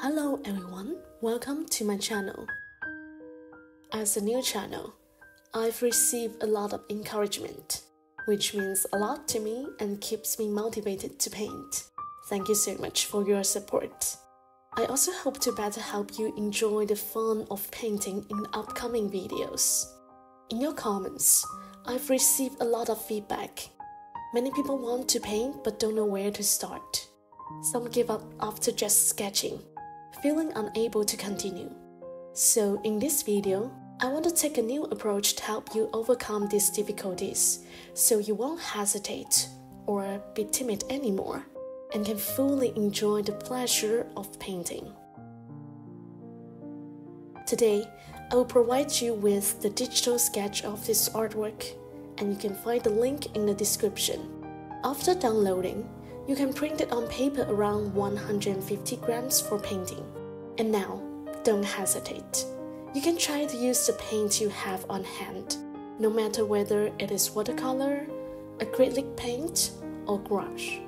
Hello everyone, welcome to my channel. As a new channel, I've received a lot of encouragement, which means a lot to me and keeps me motivated to paint. Thank you so much for your support. I also hope to better help you enjoy the fun of painting in upcoming videos. In your comments, I've received a lot of feedback. Many people want to paint but don't know where to start. Some give up after just sketching, feeling unable to continue. So in this video, I want to take a new approach to help you overcome these difficulties so you won't hesitate or be timid anymore and can fully enjoy the pleasure of painting. Today, I will provide you with the digital sketch of this artwork and you can find the link in the description. After downloading, you can print it on paper around 150 grams for painting. And now, don't hesitate. You can try to use the paint you have on hand, no matter whether it is watercolor, acrylic paint, or gouache.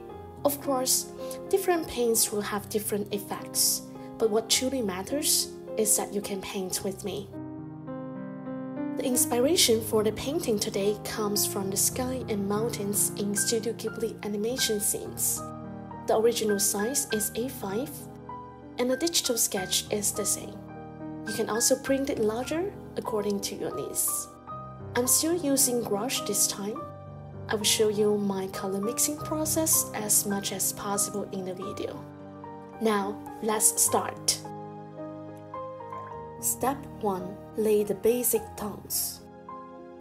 Of course, different paints will have different effects, but what truly matters is that you can paint with me. The inspiration for the painting today comes from the sky and mountains in Studio Ghibli animation scenes. The original size is A5, and the digital sketch is the same. You can also print it larger according to your needs. I'm still using gouache this time. I will show you my color mixing process as much as possible in the video. Now, let's start. Step 1. Lay the basic tones.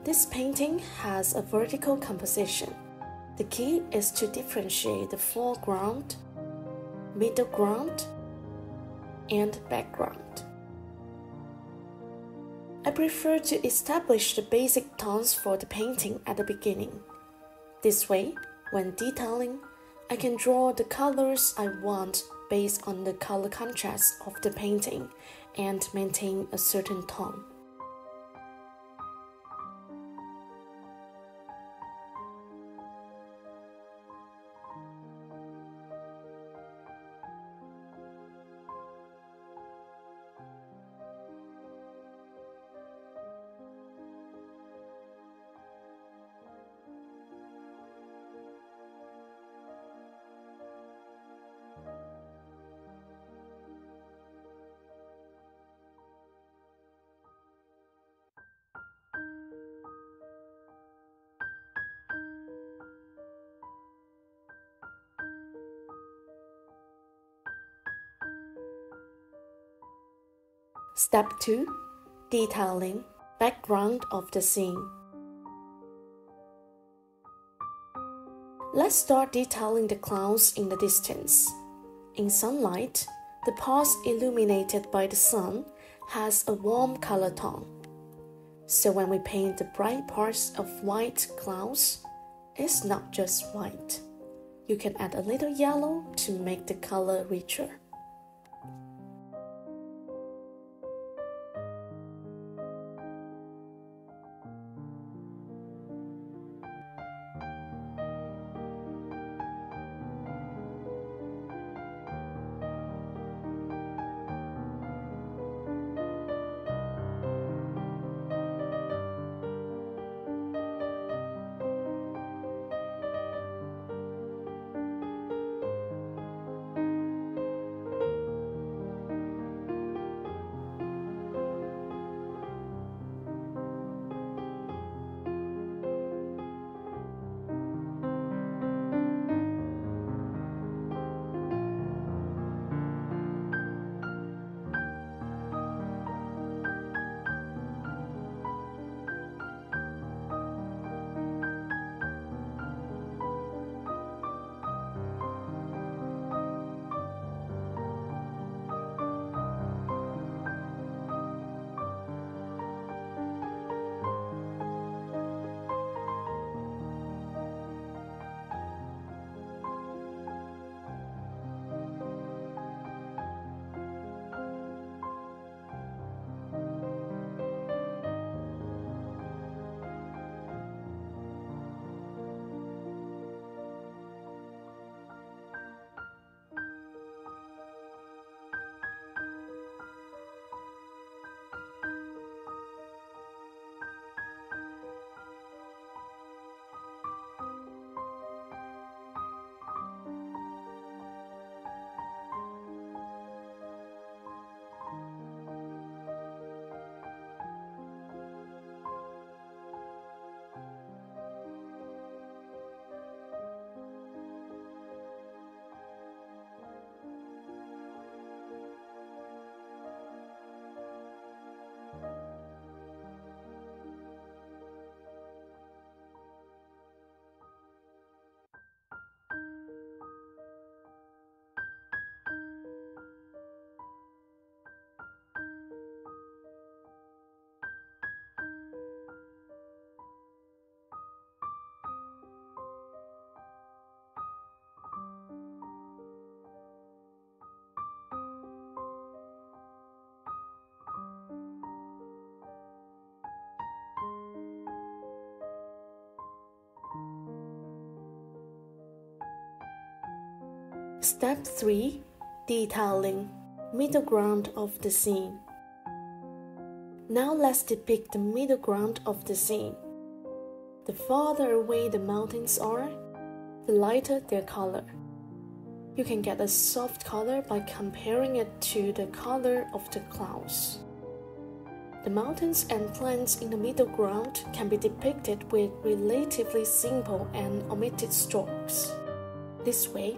This painting has a vertical composition. The key is to differentiate the foreground, middle ground, and background. I prefer to establish the basic tones for the painting at the beginning. This way, when detailing, I can draw the colors I want based on the color contrast of the painting and maintain a certain tone. Step 2 Detailing Background of the scene. Let's start detailing the clouds in the distance. In sunlight, the parts illuminated by the sun has a warm color tone. So when we paint the bright parts of white clouds, it's not just white. You can add a little yellow to make the color richer. Step 3 Detailing Middle ground of the scene. Now let's depict the middle ground of the scene. The farther away the mountains are, the lighter their color. You can get a soft color by comparing it to the color of the clouds. The mountains and plants in the middle ground can be depicted with relatively simple and omitted strokes. This way,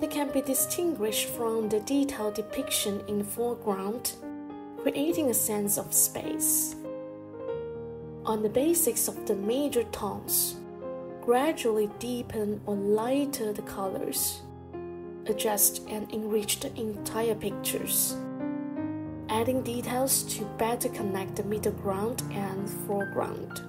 they can be distinguished from the detailed depiction in the foreground, creating a sense of space. On the basics of the major tones, gradually deepen or lighter the colors, adjust and enrich the entire pictures adding details to better connect the middle ground and foreground.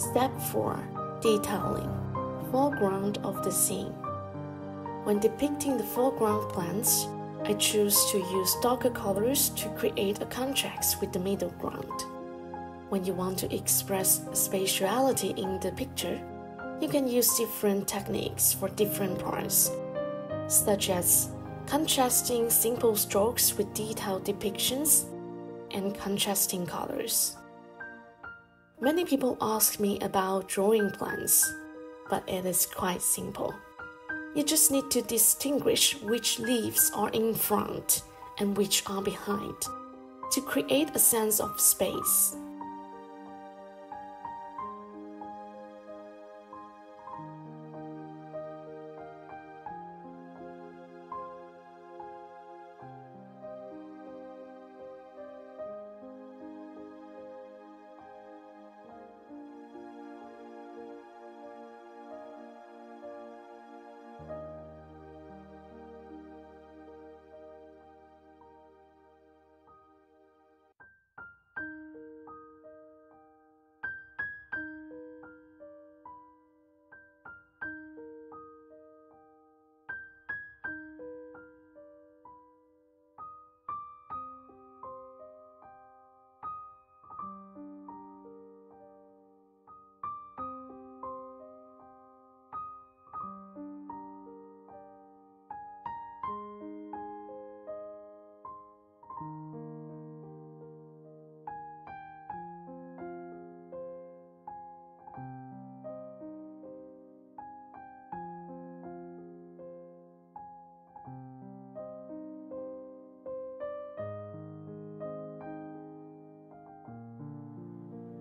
Step 4 Detailing Foreground of the scene. When depicting the foreground plants, I choose to use darker colors to create a contrast with the middle ground. When you want to express spatiality in the picture, you can use different techniques for different parts, such as contrasting simple strokes with detailed depictions and contrasting colors. Many people ask me about drawing plans, but it is quite simple. You just need to distinguish which leaves are in front and which are behind to create a sense of space.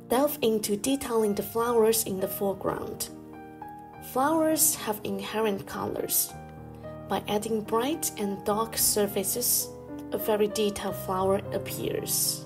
Delve into detailing the flowers in the foreground. Flowers have inherent colors. By adding bright and dark surfaces, a very detailed flower appears.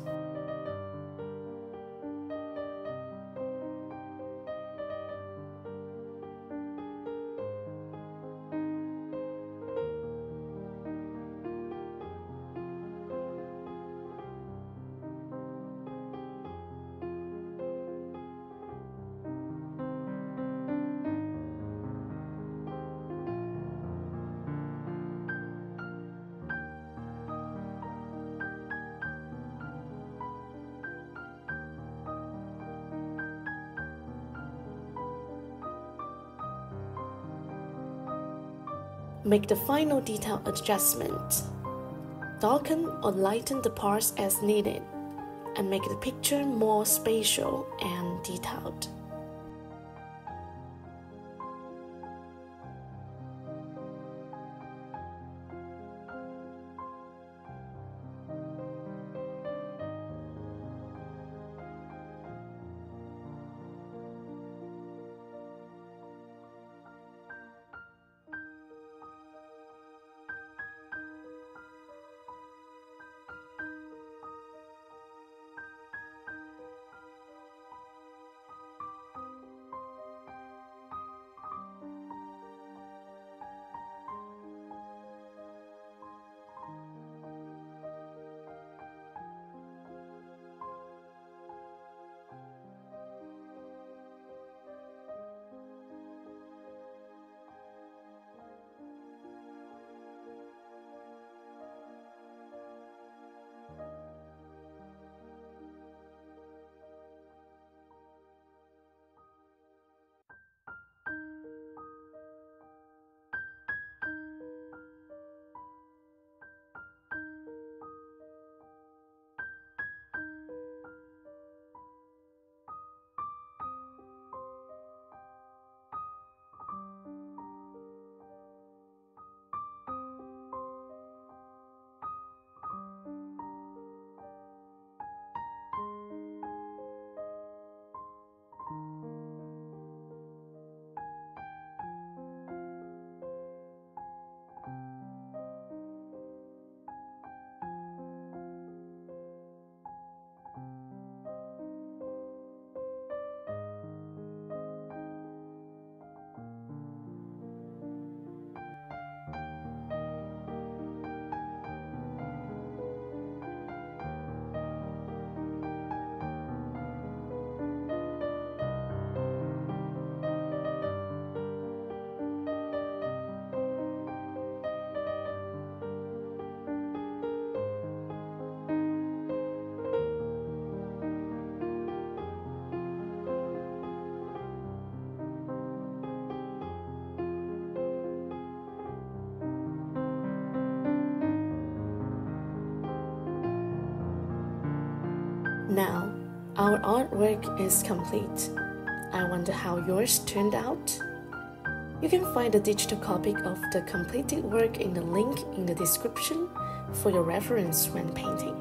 Make the final detail adjustment. Darken or lighten the parts as needed and make the picture more spatial and detailed. Our artwork is complete. I wonder how yours turned out? You can find a digital copy of the completed work in the link in the description for your reference when painting.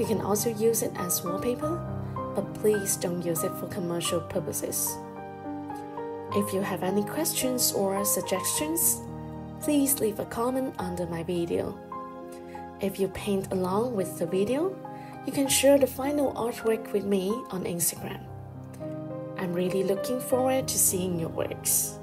You can also use it as wallpaper, but please don't use it for commercial purposes. If you have any questions or suggestions, please leave a comment under my video. If you paint along with the video, you can share the final artwork with me on Instagram. I'm really looking forward to seeing your works.